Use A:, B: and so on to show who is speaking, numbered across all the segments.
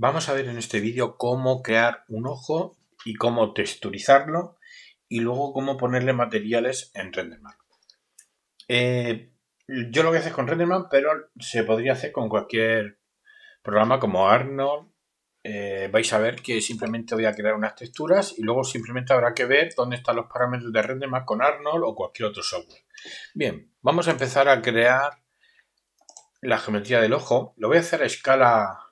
A: Vamos a ver en este vídeo cómo crear un ojo y cómo texturizarlo y luego cómo ponerle materiales en Renderman. Eh, yo lo a hacer con Renderman, pero se podría hacer con cualquier programa como Arnold. Eh, vais a ver que simplemente voy a crear unas texturas y luego simplemente habrá que ver dónde están los parámetros de Renderman con Arnold o cualquier otro software. Bien, vamos a empezar a crear la geometría del ojo. Lo voy a hacer a escala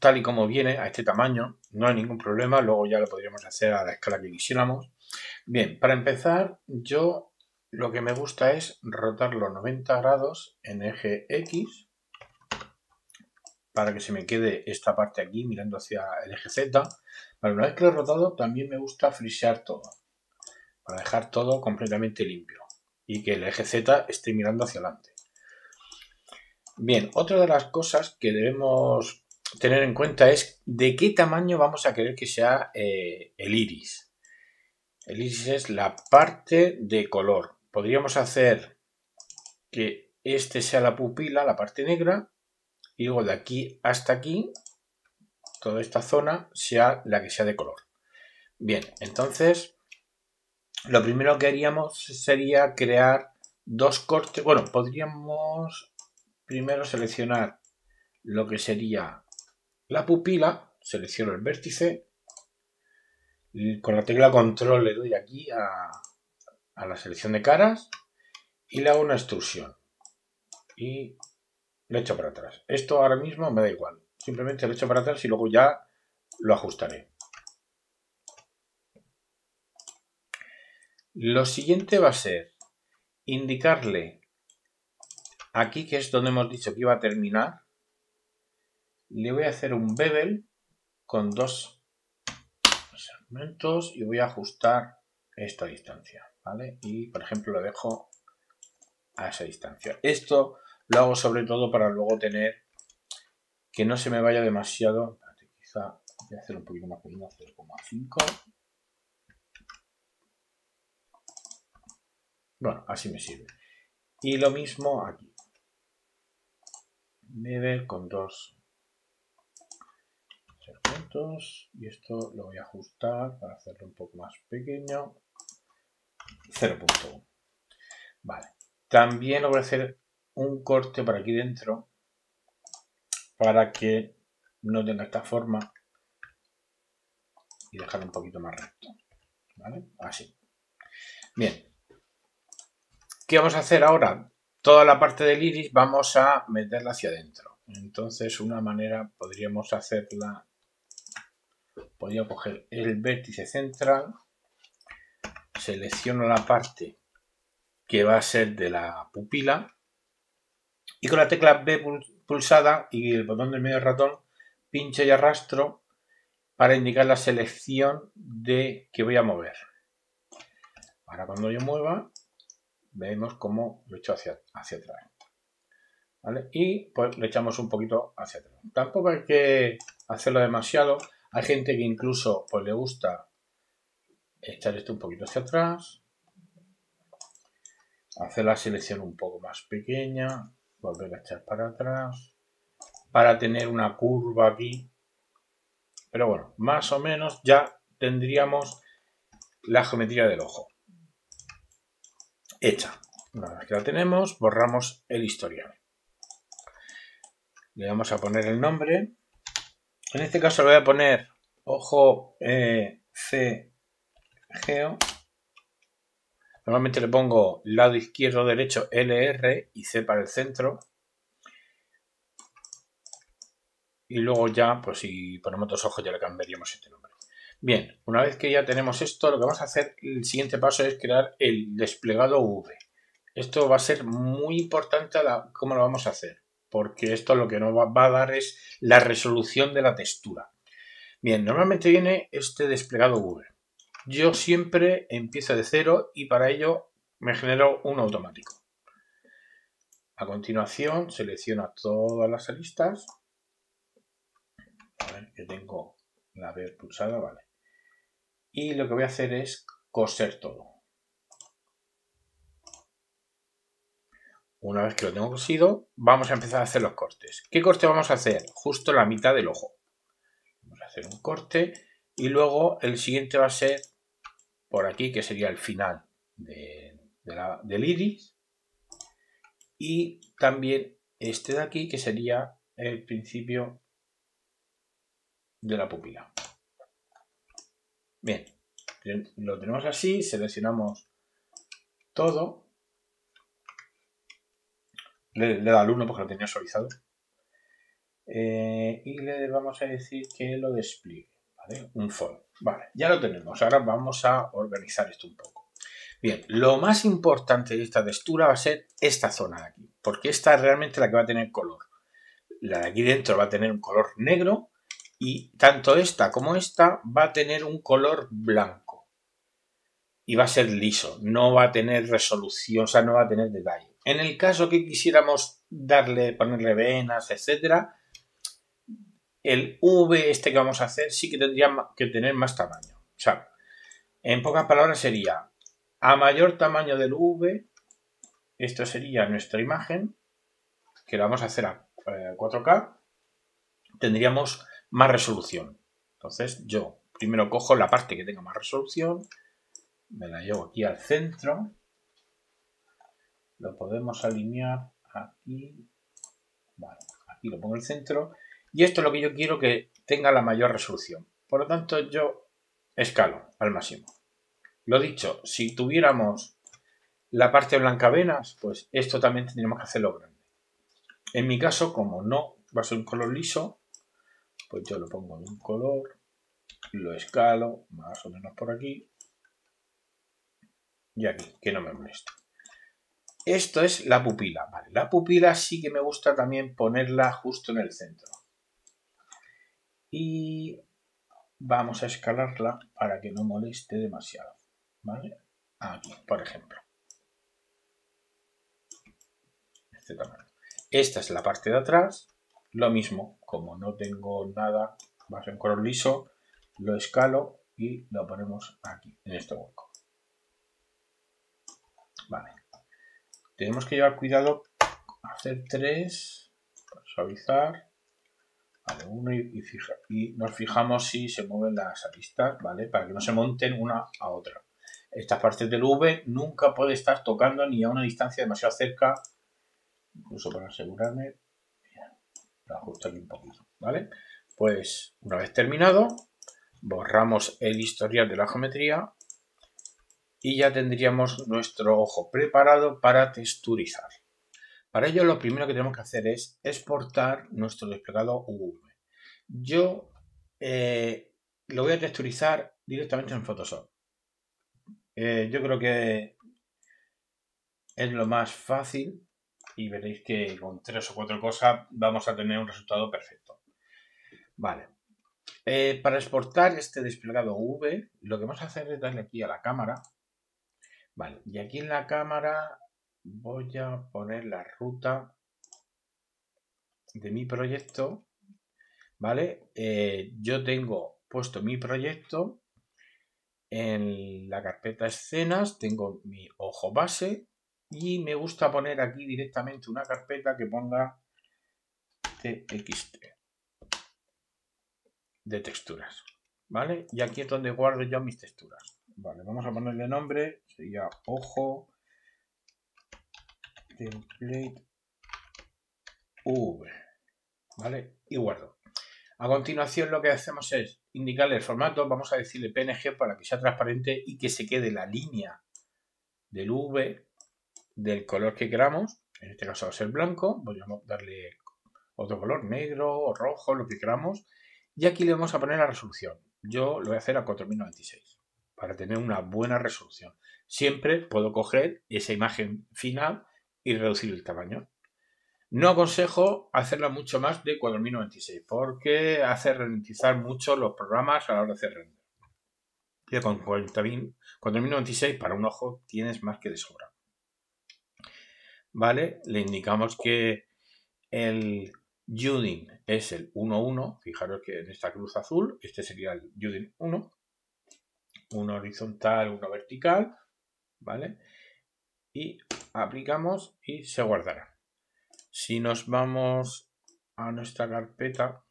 A: tal y como viene, a este tamaño, no hay ningún problema, luego ya lo podríamos hacer a la escala que quisiéramos. Bien, para empezar, yo lo que me gusta es rotarlo 90 grados en eje X para que se me quede esta parte aquí mirando hacia el eje Z. Para una vez que lo he rotado, también me gusta frisear todo, para dejar todo completamente limpio y que el eje Z esté mirando hacia adelante. Bien, otra de las cosas que debemos tener en cuenta es de qué tamaño vamos a querer que sea eh, el iris. El iris es la parte de color. Podríamos hacer que este sea la pupila, la parte negra, y luego de aquí hasta aquí, toda esta zona sea la que sea de color. Bien, entonces lo primero que haríamos sería crear dos cortes. Bueno, podríamos primero seleccionar lo que sería la pupila, selecciono el vértice, con la tecla control le doy aquí a, a la selección de caras y le hago una extrusión y le echo para atrás. Esto ahora mismo me da igual, simplemente lo echo para atrás y luego ya lo ajustaré. Lo siguiente va a ser indicarle aquí, que es donde hemos dicho que iba a terminar, le voy a hacer un bevel con dos segmentos y voy a ajustar esta distancia, ¿vale? Y, por ejemplo, lo dejo a esa distancia. Esto lo hago sobre todo para luego tener que no se me vaya demasiado. Quizá voy a hacer un poquito más pequeño, 0,5. Bueno, así me sirve. Y lo mismo aquí. Bevel con dos y esto lo voy a ajustar para hacerlo un poco más pequeño. 0.1 vale. También lo voy a hacer un corte por aquí dentro para que no tenga esta forma y dejarlo un poquito más recto. ¿vale? así. Bien. ¿qué vamos a hacer ahora? toda la parte del iris vamos a meterla hacia adentro. Entonces una manera podríamos hacerla podría coger el vértice central, selecciono la parte que va a ser de la pupila y con la tecla B pulsada y el botón del medio ratón pincho y arrastro para indicar la selección de que voy a mover. Ahora cuando yo mueva, vemos cómo lo echo hacia, hacia atrás. Y pues le echamos un poquito hacia atrás. Tampoco hay que hacerlo demasiado hay gente que incluso pues, le gusta echar esto un poquito hacia atrás, hacer la selección un poco más pequeña, volver a echar para atrás, para tener una curva aquí. Pero bueno, más o menos ya tendríamos la geometría del ojo hecha. Una vez que la tenemos, borramos el historial. Le vamos a poner el nombre en este caso le voy a poner ojo eh, C Geo. Normalmente le pongo lado izquierdo derecho LR y C para el centro. Y luego ya, pues si ponemos otros ojos ya le cambiaríamos este nombre. Bien, una vez que ya tenemos esto, lo que vamos a hacer, el siguiente paso es crear el desplegado V. Esto va a ser muy importante cómo lo vamos a hacer porque esto lo que nos va a dar es la resolución de la textura. Bien, normalmente viene este desplegado Google. Yo siempre empiezo de cero y para ello me genero un automático. A continuación selecciono todas las aristas. A ver que tengo la B pulsada, vale. Y lo que voy a hacer es coser todo. Una vez que lo tengo cosido, vamos a empezar a hacer los cortes. ¿Qué corte vamos a hacer? Justo la mitad del ojo. Vamos a hacer un corte y luego el siguiente va a ser por aquí, que sería el final del iris. Y también este de aquí, que sería el principio de la pupila. Bien, lo tenemos así, seleccionamos todo. Le, da al 1 porque lo tenía suavizado. Eh, y le vamos a decir que lo despliegue. Un for. Vale, ya lo tenemos. Ahora vamos a organizar esto un poco. Bien, lo más importante de esta textura va a ser esta zona de aquí, porque esta es realmente la que va a tener color. La de aquí dentro va a tener un color negro y tanto esta como esta va a tener un color blanco. Y va a ser liso, no va a tener resolución, o sea, no va a tener detalle. En el caso que quisiéramos darle, ponerle venas, etcétera, el V este que vamos a hacer sí que tendría que tener más tamaño. O sea, en pocas palabras sería a mayor tamaño del V, esto sería nuestra imagen, que la vamos a hacer a 4K, tendríamos más resolución. Entonces yo primero cojo la parte que tenga más resolución, me la llevo aquí al centro, lo podemos alinear aquí, aquí lo pongo el centro y esto es lo que yo quiero que tenga la mayor resolución. Por lo tanto, yo escalo al máximo. Lo dicho, si tuviéramos la parte blanca venas, pues esto también tendríamos que hacerlo grande. En mi caso, como no va a ser un color liso, pues yo lo pongo de un color, lo escalo más o menos por aquí y aquí, que no me moleste. Esto es la pupila. La pupila sí que me gusta también ponerla justo en el centro y vamos a escalarla para que no moleste demasiado. ¿Vale? Aquí, por ejemplo. Este tamaño. Esta es la parte de atrás. Lo mismo, como no tengo nada, ser un color liso, lo escalo y lo ponemos aquí, en este hueco. Vale. Tenemos que llevar cuidado, hacer tres, suavizar Vale, uno y, y, nos fijamos si se mueven las aristas, ¿vale? Para que no se monten una a otra. Estas partes del V nunca puede estar tocando ni a una distancia demasiado cerca, incluso para asegurarme. lo ajusto aquí un poquito, ¿vale? Pues una vez terminado, borramos el historial de la geometría y ya tendríamos nuestro ojo preparado para texturizar. Para ello lo primero que tenemos que hacer es exportar nuestro desplegado UV. Yo eh, lo voy a texturizar directamente en Photoshop. Eh, yo creo que es lo más fácil y veréis que con tres o cuatro cosas vamos a tener un resultado perfecto. Vale. Eh, para exportar este desplegado UV, lo que vamos a hacer es darle aquí a la cámara. Y aquí en la cámara voy a poner la ruta de mi proyecto, ¿vale? Eh, yo tengo puesto mi proyecto en la carpeta escenas, tengo mi ojo base y me gusta poner aquí directamente una carpeta que ponga txt de texturas, ¿vale? Y aquí es donde guardo yo mis texturas. Vale, vamos a ponerle nombre, sería ojo template v, ¿vale? Y guardo. A continuación lo que hacemos es indicarle el formato, vamos a decirle PNG para que sea transparente y que se quede la línea del V del color que queramos, en este caso va a ser blanco, voy a darle otro color, negro o rojo, lo que queramos, y aquí le vamos a poner la resolución. Yo lo voy a hacer a 4096 para tener una buena resolución. Siempre puedo coger esa imagen final y reducir el tamaño. No aconsejo hacerla mucho más de 4096 porque hace ralentizar mucho los programas a la hora de hacer render. Y con 4096 para un ojo tienes más que de sobra. ¿Vale? Le indicamos que el Judin es el 1.1. Fijaros que en esta cruz azul, este sería el Judin 1. Uno horizontal, uno vertical. ¿Vale? Y aplicamos y se guardará. Si nos vamos a nuestra carpeta,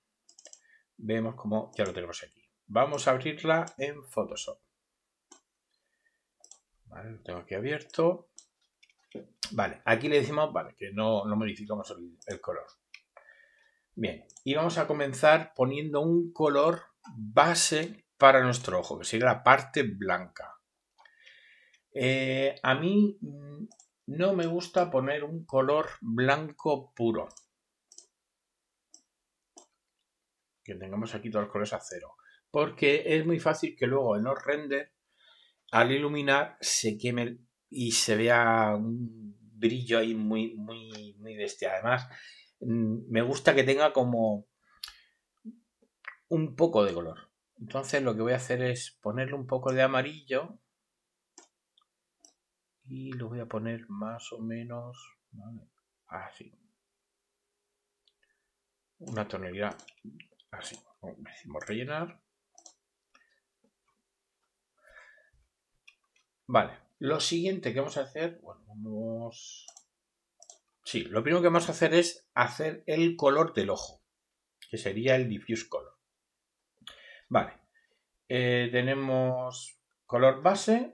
A: vemos como ya lo tenemos aquí. Vamos a abrirla en Photoshop. Vale, lo tengo aquí abierto. Vale, aquí le decimos, vale, que no, modificamos el, color. Bien, y vamos a comenzar poniendo un color base para nuestro ojo, que sería la parte blanca. Eh, a mí mm, no me gusta poner un color blanco puro. Que tengamos aquí todos los colores a cero. Porque es muy fácil que luego en los render, al iluminar, se queme y se vea un brillo ahí muy, muy, muy bestia. Además, mm, me gusta que tenga como un poco de color. Entonces lo que voy a hacer es ponerle un poco de amarillo y lo voy a poner más o menos así. Una tonalidad así. Decimos rellenar. Vale. Lo siguiente que vamos a hacer, bueno, vamos... Sí, lo primero que vamos a hacer es hacer el color del ojo, que sería el diffuse color. Vale. Eh, tenemos color base.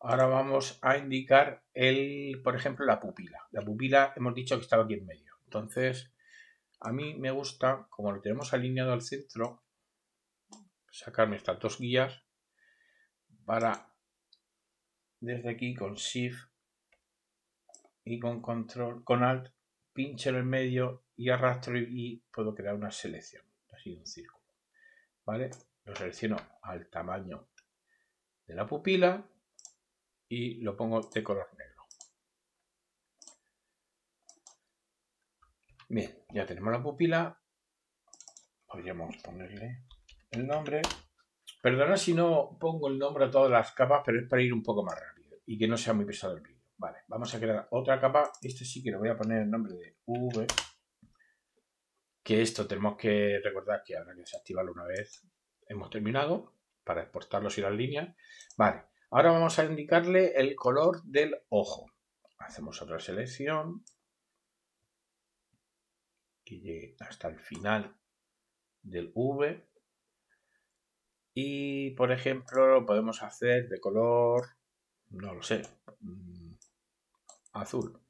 A: Ahora vamos a indicar el, por ejemplo, la pupila. La pupila hemos dicho que estaba aquí en medio. Entonces, a mí me gusta, como lo tenemos alineado al centro, sacarme estas dos guías para desde aquí con Shift y con Control, con Alt, pincho en el medio y arrastro y puedo crear una selección, así un círculo. ¿Vale? Lo selecciono al tamaño de la pupila y lo pongo de color negro. Bien, ya tenemos la pupila. Podríamos ponerle el nombre Perdona si no pongo el nombre a todas las capas, pero es para ir un poco más rápido y que no sea muy pesado el vídeo. Vale, vamos a crear otra capa. Este sí que le voy a poner el nombre de V. Que esto tenemos que recordar que habrá que desactivarlo una vez hemos terminado para exportarlos y las líneas. Vale, ahora vamos a indicarle el color del ojo. Hacemos otra selección que llegue hasta el final del V y, por ejemplo, lo podemos hacer de color, no lo sé, mm, azul.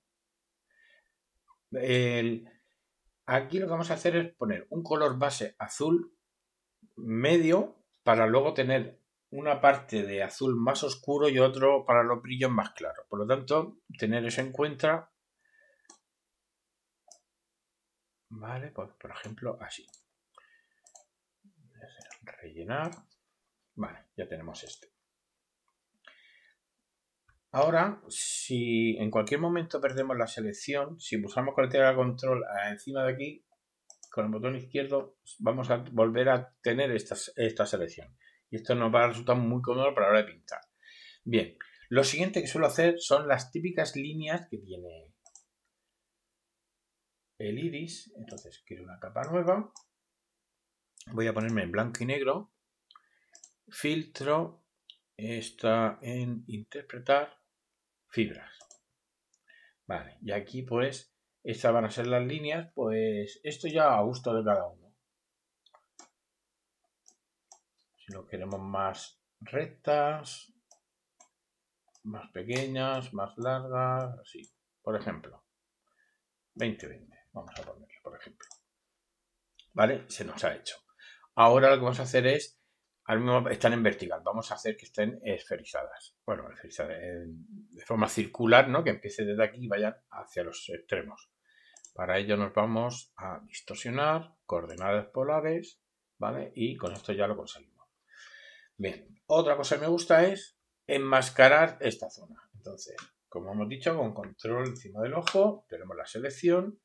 A: Aquí lo que vamos a hacer es poner un color base azul medio para luego tener una parte de azul más oscuro y otro para los brillos más claros. Por lo tanto, tener eso en cuenta. Vale, pues por ejemplo así. Rellenar. Vale, ya tenemos este. Ahora, si en cualquier momento perdemos la selección, si pulsamos teclado control encima de aquí, con el botón izquierdo, vamos a volver a tener esta, esta selección. Y esto nos va a resultar muy cómodo para la hora de pintar. Bien, lo siguiente que suelo hacer son las típicas líneas que tiene el iris. Entonces, quiero una capa nueva. Voy a ponerme en blanco y negro filtro está en interpretar fibras. Vale, y aquí pues estas van a ser las líneas, pues esto ya a gusto de cada uno. Si lo queremos más rectas, más pequeñas, más largas, así. Por ejemplo, 20-20, vamos a ponerle, por ejemplo. ¿Vale? Se nos ha hecho. Ahora lo que vamos a hacer es al mismo están en vertical. Vamos a hacer que estén esferizadas. Bueno, esferizadas de forma circular, ¿no? Que empiece desde aquí y vayan hacia los extremos. Para ello nos vamos a distorsionar, coordenadas polares, ¿vale? Y con esto ya lo conseguimos. Bien, otra cosa que me gusta es enmascarar esta zona. Entonces, como hemos dicho, con control encima del ojo, tenemos la selección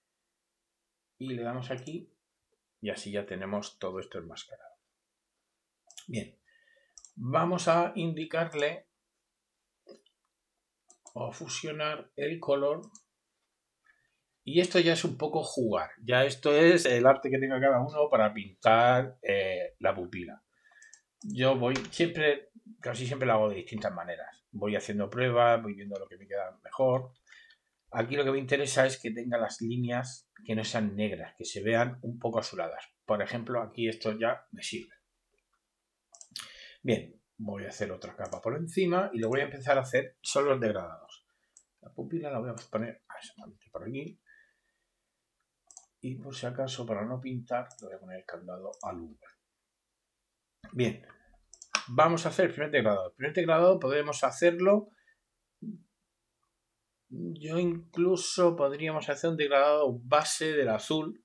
A: y le damos aquí y así ya tenemos todo esto enmascarado. Bien, vamos a indicarle o fusionar el color y esto ya es un poco jugar. Ya esto es el arte que tenga cada uno para pintar eh, la pupila. Yo voy siempre, casi siempre lo hago de distintas maneras. voy haciendo pruebas, voy viendo lo que me queda mejor. Aquí lo que me interesa es que tenga las líneas que no sean negras, que se vean un poco azuladas. Por ejemplo, aquí esto ya me sirve. Bien, voy a hacer otra capa por encima y lo voy a empezar a hacer solo los degradados. La pupila la voy a poner exactamente por aquí. Y por si acaso, para no pintar, le voy a poner el candado al V. Bien, vamos a hacer el primer degradado. El primer degradado podemos hacerlo yo incluso podríamos hacer un degradado base del azul.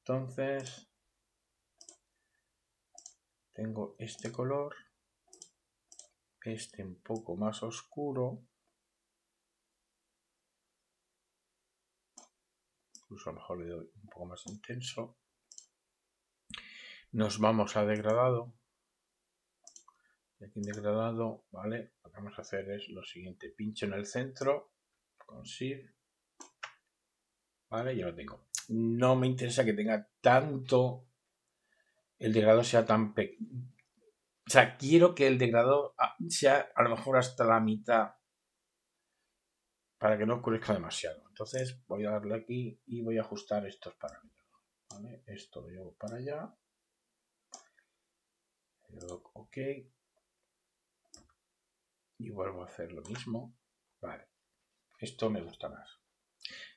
A: Entonces, tengo este color, este un poco más oscuro. Incluso a lo mejor le doy un poco más intenso. Nos vamos a degradado. Y aquí en degradado, ¿vale? Lo que vamos a hacer es lo siguiente. Pincho en el centro, con Shift, ¿vale? Ya lo tengo. No me interesa que tenga tanto, el degradado sea tan pequeño. O sea, quiero que el degradado ah, sea a lo mejor hasta la mitad para que no oscurezca demasiado. Entonces voy a darle aquí y voy a ajustar estos parámetros. ¿vale? Esto lo llevo para allá. OK y vuelvo a hacer lo mismo. Vale, esto me gusta más.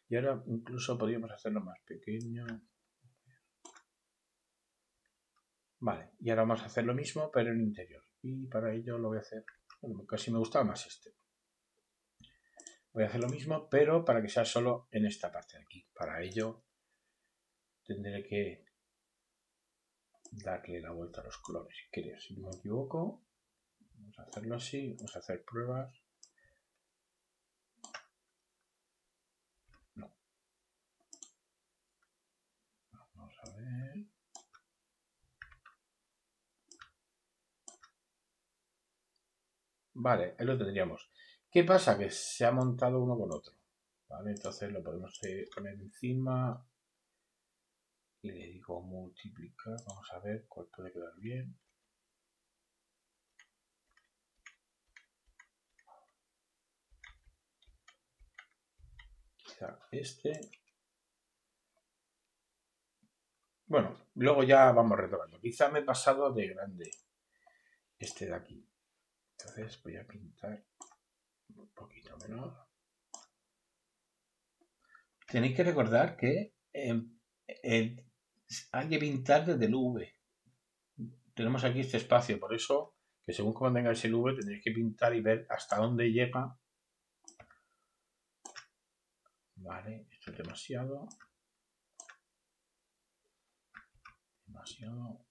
A: Y ahora incluso podríamos hacerlo más pequeño. Vale, y ahora vamos a hacer lo mismo, pero en interior. Y para ello lo voy a hacer, bueno, casi me gustaba más este. Voy a hacer lo mismo, pero para que sea solo en esta parte de aquí. Para ello tendré que darle la vuelta a los colores. Si no me equivoco, Vamos a hacerlo así, vamos a hacer pruebas. No. Vamos a ver. Vale, ahí lo tendríamos. ¿Qué pasa? Que se ha montado uno con otro. Vale, entonces lo podemos poner encima y le digo multiplicar. Vamos a ver cuál puede quedar bien. este. Bueno, luego ya vamos retomando. Quizá me he pasado de grande este de aquí. Entonces voy a pintar un poquito menor. Tenéis que recordar que em, hay que pintar desde el V. Tenemos aquí este espacio, por eso que según como tengáis el V tendréis que pintar y ver hasta dónde llega Vale, esto es demasiado. Demasiado.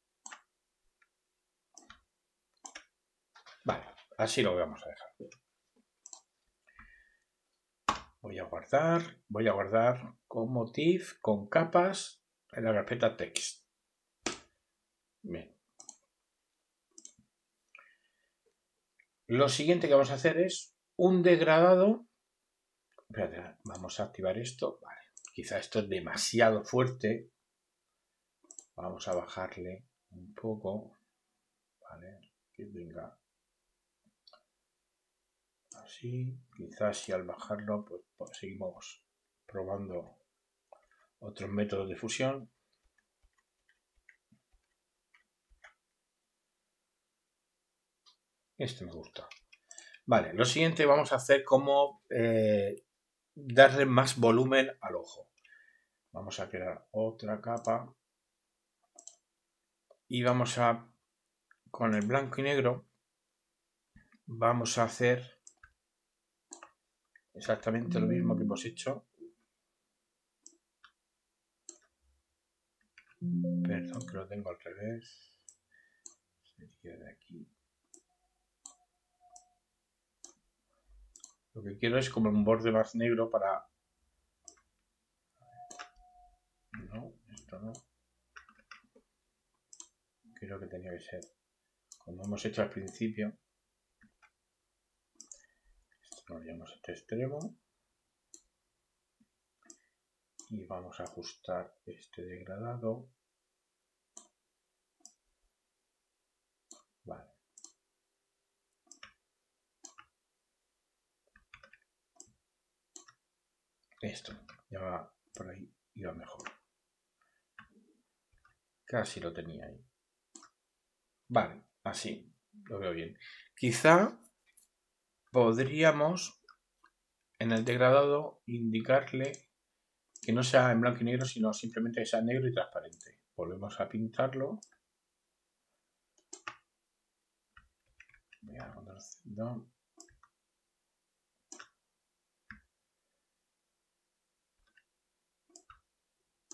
A: Vale, así lo vamos a dejar. Voy a guardar, voy a guardar como TIFF con capas en la carpeta text. Bien. Lo siguiente que vamos a hacer es un degradado vamos a activar esto. Quizá esto es demasiado fuerte. Vamos a bajarle un poco. Vale, que venga así. Quizás si al bajarlo, pues, pues, seguimos probando otros métodos de fusión. Este me gusta. Vale, lo siguiente vamos a hacer como eh, darle más volumen al ojo. Vamos a crear otra capa y vamos a, con el blanco y negro, vamos a hacer exactamente lo mismo que hemos hecho. Perdón que lo tengo al revés. Sería de aquí. Lo que quiero es como un borde más negro para... No, esto no. Creo que tenía que ser como hemos hecho al principio desarrollamos este extremo y vamos a ajustar este degradado. Vale. Esto, ya va por ahí, iba mejor. Casi lo tenía ahí. Vale, así, lo veo bien. Quizá podríamos en el degradado indicarle que no sea en blanco y negro, sino simplemente que sea negro y transparente. Volvemos a pintarlo. Voy a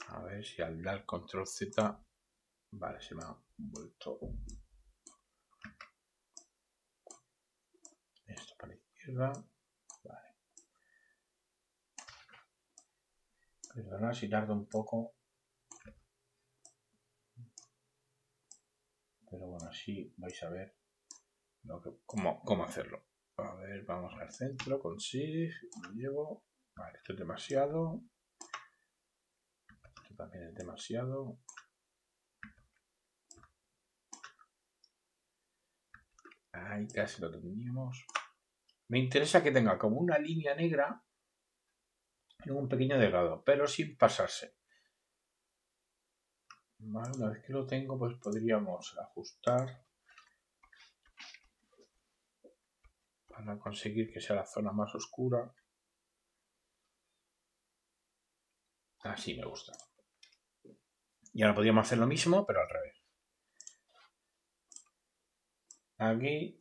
A: A ver si al dar control Z, vale, se me ha vuelto esto para la izquierda, vale. Perdona si tarda un poco, pero bueno, así vais a ver cómo, cómo hacerlo. A ver, vamos al centro con Shift, lo llevo, esto es demasiado, también es demasiado. Ahí casi lo teníamos. Me interesa que tenga como una línea negra en un pequeño delgado, pero sin pasarse. una vez que lo tengo, pues podríamos ajustar para conseguir que sea la zona más oscura. Así me gusta. Y ahora podríamos hacer lo mismo, pero al revés. Aquí,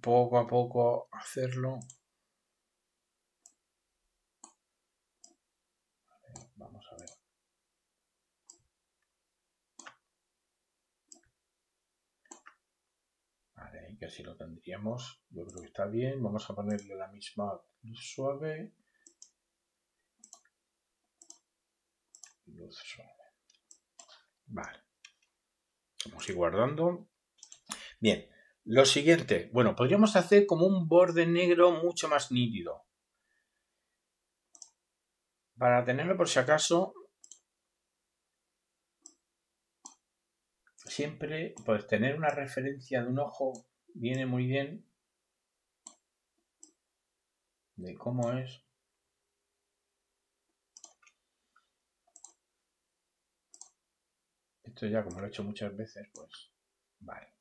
A: poco a poco hacerlo. vamos a ver. Vale, que así lo tendríamos. Yo creo que está bien. Vamos a ponerle la misma suave. Luz suave. Vale. Vamos a ir guardando. Bien. Lo siguiente. Bueno, podríamos hacer como un borde negro mucho más nítido. Para tenerlo por si acaso, siempre pues tener una referencia de un ojo viene muy bien de cómo es Esto ya como lo he hecho muchas veces, pues vale.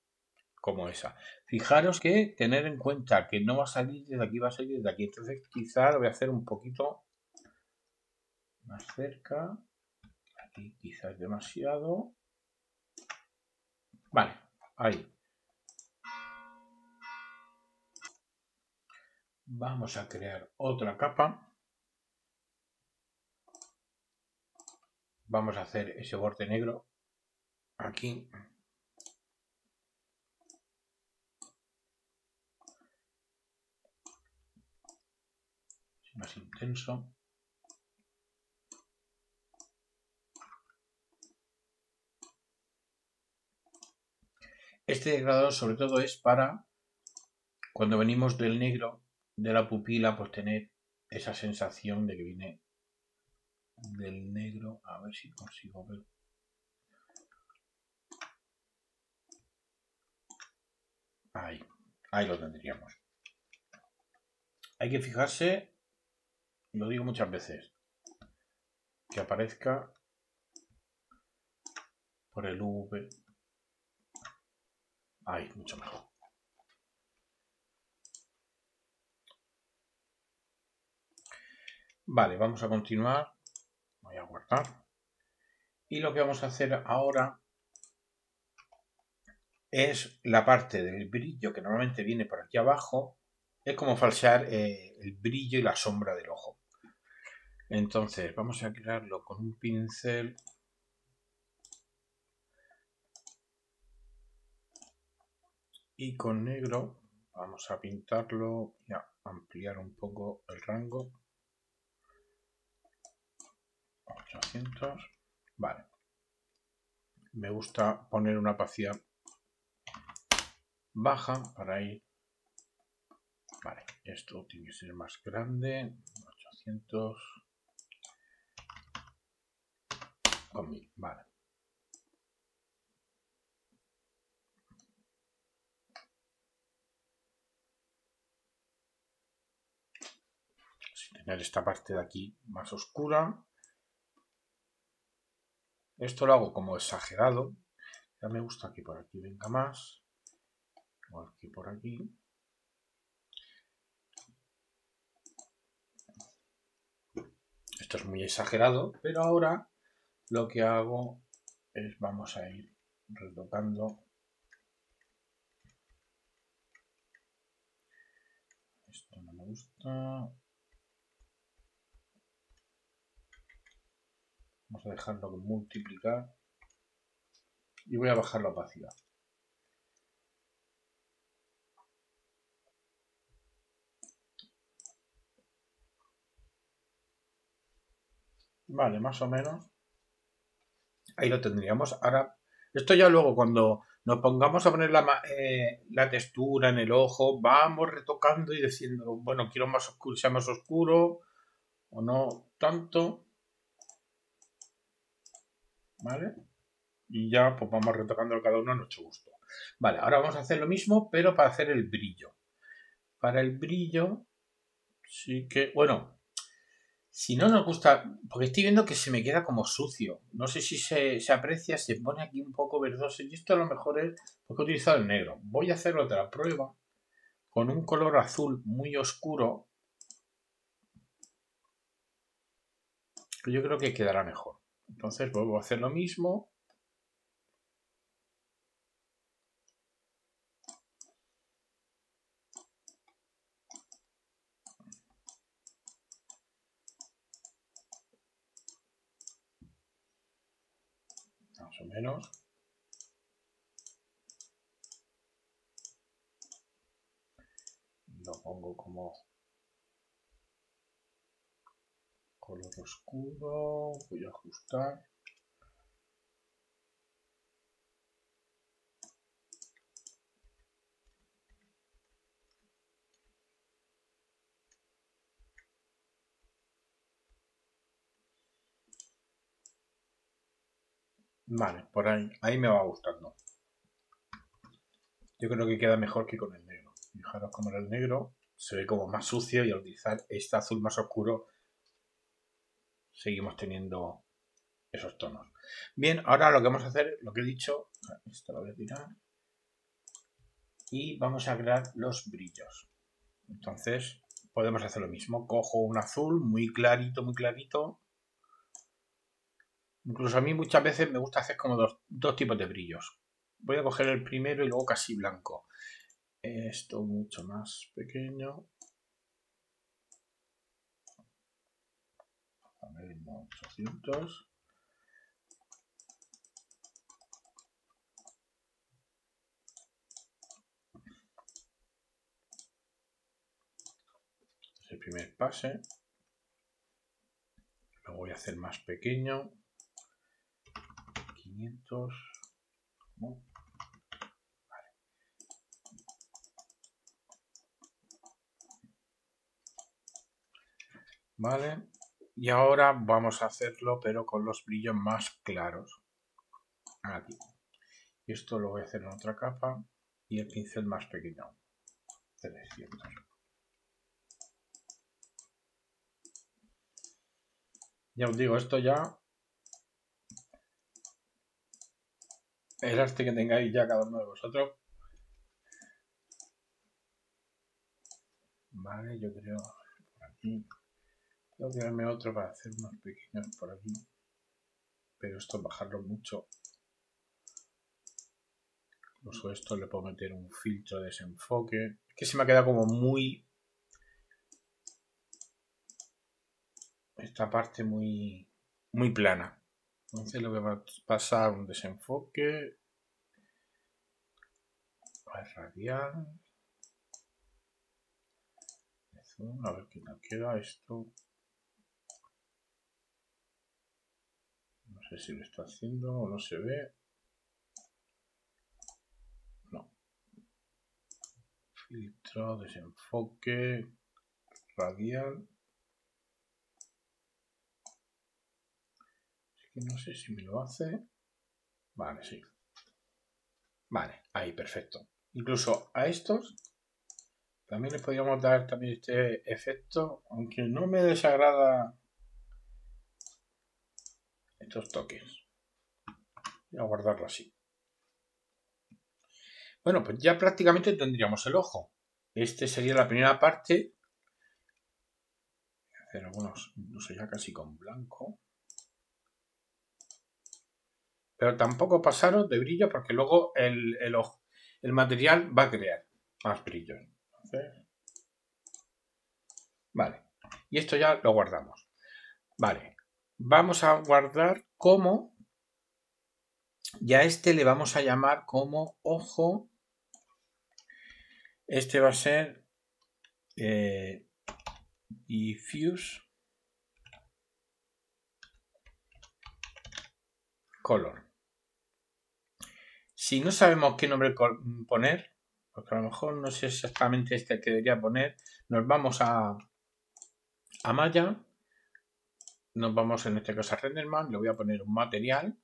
A: Como esa. Fijaros que tener en cuenta que no va a salir desde aquí, va a salir desde aquí. Entonces quizá lo voy a hacer un poquito más cerca. Aquí quizás demasiado. Vale, ahí. Vamos a crear otra capa. Vamos a hacer ese borde negro aquí más intenso. Este degradador sobre todo es para cuando venimos del negro de la pupila pues tener esa sensación de que viene del negro. A ver si consigo ver. Ahí, ahí lo tendríamos. Hay que fijarse, lo digo muchas veces, que aparezca por el V. Ahí, mucho mejor. Vale, vamos a continuar. Voy a guardar. Y lo que vamos a hacer ahora es la parte del brillo que normalmente viene por aquí abajo. Es como falsear eh, el brillo y la sombra del ojo. Entonces vamos a crearlo con un pincel. Y con negro vamos a pintarlo y a ampliar un poco el rango. 800. Vale. Me gusta poner una opacidad baja para ir. Vale, esto tiene que ser más grande. 800 con 1000. Vale. Si tener esta parte de aquí más oscura. Esto lo hago como exagerado. Ya me gusta que por aquí venga más. Igual que por aquí. Esto es muy exagerado, pero ahora lo que hago es vamos a ir retocando esto no me gusta Vamos a dejarlo multiplicar. Y voy a bajar la opacidad. Vale, más o menos. Ahí lo tendríamos. Ahora, esto ya luego cuando nos pongamos a poner la, eh, la textura en el ojo, vamos retocando y diciendo, bueno, quiero más oscuro, sea más oscuro o no tanto. ¿vale? Y ya pues vamos retocando cada uno a nuestro gusto. Vale, ahora vamos a hacer lo mismo, pero para hacer el brillo. Para el brillo, sí que, bueno, si no nos gusta, porque estoy viendo que se me queda como sucio. No sé si se, se aprecia, se pone aquí un poco verdoso. Y esto a lo mejor es porque he utilizado el negro. Voy a hacer otra prueba con un color azul muy oscuro. Yo creo que quedará mejor. Entonces vuelvo a hacer lo mismo. O menos. Lo pongo como color oscuro, voy a ajustar. Vale, por ahí, ahí me va gustando. Yo creo que queda mejor que con el negro. Fijaros como el negro se ve como más sucio y al utilizar este azul más oscuro seguimos teniendo esos tonos. Bien, ahora lo que vamos a hacer, lo que he dicho, esto lo voy a tirar, y vamos a crear los brillos. Entonces, podemos hacer lo mismo. Cojo un azul muy clarito, muy clarito. Incluso a mí muchas veces me gusta hacer como dos, dos tipos de brillos. Voy a coger el primero y luego casi blanco. Esto mucho más pequeño. A ver, 800. Es el primer pase. Lo voy a hacer más pequeño. 500. ¿no? Vale. Y ahora vamos a hacerlo, pero con los brillos más claros. Aquí. Esto lo voy a hacer en otra capa y el pincel más pequeño. 300. Ya os digo, esto ya... El arte que tengáis ya cada uno de vosotros. Vale, yo creo... Por aquí. Tengo que darme otro para hacer unos pequeños por aquí. Pero esto bajarlo mucho. Incluso esto le puedo meter un filtro de desenfoque. Es que se me ha quedado como muy... Esta parte muy, muy plana. Entonces que va a pasar un desenfoque. Radial. A ver qué nos queda esto. No sé si lo está haciendo o no se ve. No. Filtro, desenfoque, radial. No sé si me lo hace. Vale, sí. Vale, ahí, perfecto. Incluso a estos También le podríamos dar también este efecto, aunque no me desagrada estos toques. Voy a guardarlo así. Bueno, pues ya prácticamente tendríamos el ojo. Este sería la primera parte. Voy a hacer algunos, incluso ya casi con blanco. Pero tampoco pasaros de brillo porque luego el, el, el material va a crear más brillo. Vale. Y esto ya lo guardamos. Vale. Vamos a guardar como... Ya este le vamos a llamar como ojo. Este va a ser eh, diffuse color. Si no sabemos qué nombre poner, porque a lo mejor no sé exactamente este que debería poner, nos vamos a, a Maya, nos vamos en este caso a Renderman, le voy a poner un material.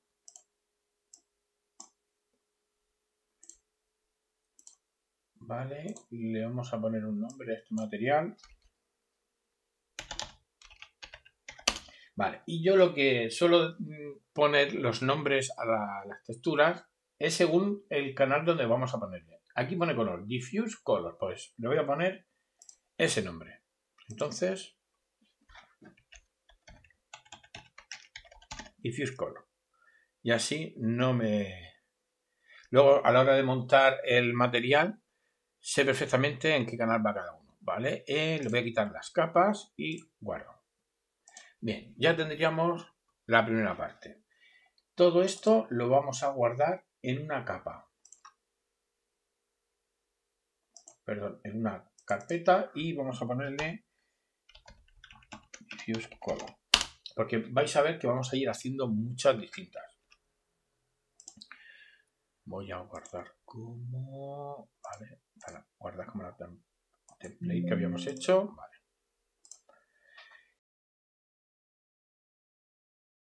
A: Vale, le vamos a poner un nombre a este material. Vale, y yo lo que suelo poner los nombres a las texturas es según el canal donde vamos a ponerle. Aquí pone color, diffuse color, pues le voy a poner ese nombre. Entonces, diffuse color. Y así no me... Luego, a la hora de montar el material, sé perfectamente en qué canal va cada uno, ¿vale? Eh, le voy a quitar las capas y guardo. Bien, ya tendríamos la primera parte. Todo esto lo vamos a guardar en una capa. Perdón, en una carpeta y vamos a ponerle diffuse color. Porque vais a ver que vamos a ir haciendo muchas distintas. Voy a guardar como... Vale, para guardar como la template que habíamos hecho.